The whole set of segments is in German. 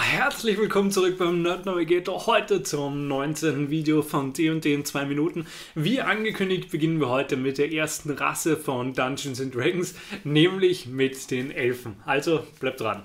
Herzlich willkommen zurück beim Nerd Navigator. Heute zum 19. Video von D&D in 2 Minuten. Wie angekündigt beginnen wir heute mit der ersten Rasse von Dungeons Dragons, nämlich mit den Elfen. Also bleibt dran.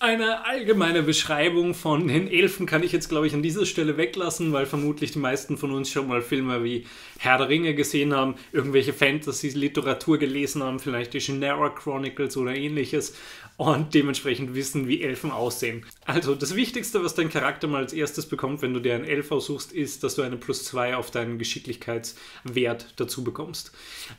Eine allgemeine Beschreibung von den Elfen kann ich jetzt, glaube ich, an dieser Stelle weglassen, weil vermutlich die meisten von uns schon mal Filme wie Herr der Ringe gesehen haben, irgendwelche Fantasy-Literatur gelesen haben, vielleicht die Shannara Chronicles oder ähnliches und dementsprechend wissen, wie Elfen aussehen. Also das Wichtigste, was dein Charakter mal als erstes bekommt, wenn du dir einen Elf aussuchst, ist, dass du eine plus 2 auf deinen Geschicklichkeitswert dazu bekommst.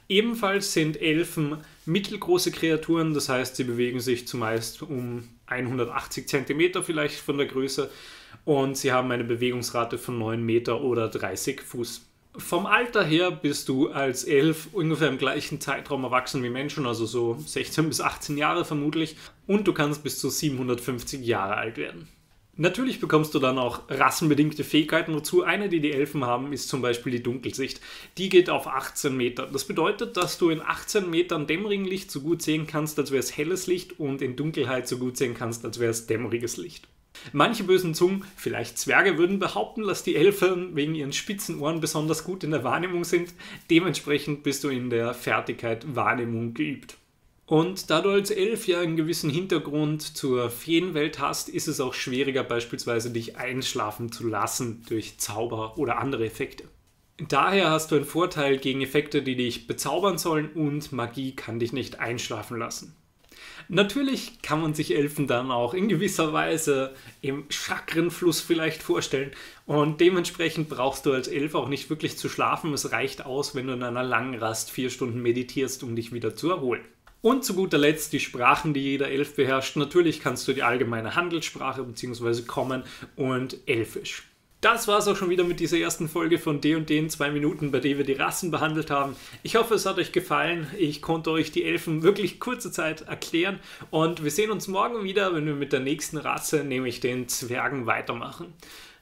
Ebenfalls sind Elfen mittelgroße Kreaturen, das heißt, sie bewegen sich zumeist um 180 cm vielleicht von der Größe und sie haben eine Bewegungsrate von 9 Meter oder 30 Fuß. Vom Alter her bist du als Elf ungefähr im gleichen Zeitraum erwachsen wie Menschen, also so 16 bis 18 Jahre vermutlich, und du kannst bis zu 750 Jahre alt werden. Natürlich bekommst du dann auch rassenbedingte Fähigkeiten dazu. Eine, die die Elfen haben, ist zum Beispiel die Dunkelsicht. Die geht auf 18 Meter. Das bedeutet, dass du in 18 Metern dämmerigen Licht so gut sehen kannst, als wäre es helles Licht und in Dunkelheit so gut sehen kannst, als wäre es dämmeriges Licht. Manche bösen Zungen, vielleicht Zwerge, würden behaupten, dass die Elfen wegen ihren spitzen Ohren besonders gut in der Wahrnehmung sind. Dementsprechend bist du in der Fertigkeit Wahrnehmung geübt. Und da du als Elf ja einen gewissen Hintergrund zur Feenwelt hast, ist es auch schwieriger beispielsweise dich einschlafen zu lassen durch Zauber oder andere Effekte. Daher hast du einen Vorteil gegen Effekte, die dich bezaubern sollen und Magie kann dich nicht einschlafen lassen. Natürlich kann man sich Elfen dann auch in gewisser Weise im Chakrenfluss vielleicht vorstellen und dementsprechend brauchst du als Elf auch nicht wirklich zu schlafen. Es reicht aus, wenn du in einer langen Rast vier Stunden meditierst, um dich wieder zu erholen. Und zu guter Letzt die Sprachen, die jeder Elf beherrscht. Natürlich kannst du die allgemeine Handelssprache bzw. Common und Elfisch. Das war es auch schon wieder mit dieser ersten Folge von D&D in zwei Minuten, bei der wir die Rassen behandelt haben. Ich hoffe, es hat euch gefallen. Ich konnte euch die Elfen wirklich kurze Zeit erklären und wir sehen uns morgen wieder, wenn wir mit der nächsten Rasse, nämlich den Zwergen, weitermachen.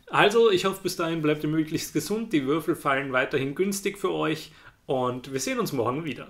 Also, ich hoffe, bis dahin bleibt ihr möglichst gesund, die Würfel fallen weiterhin günstig für euch und wir sehen uns morgen wieder.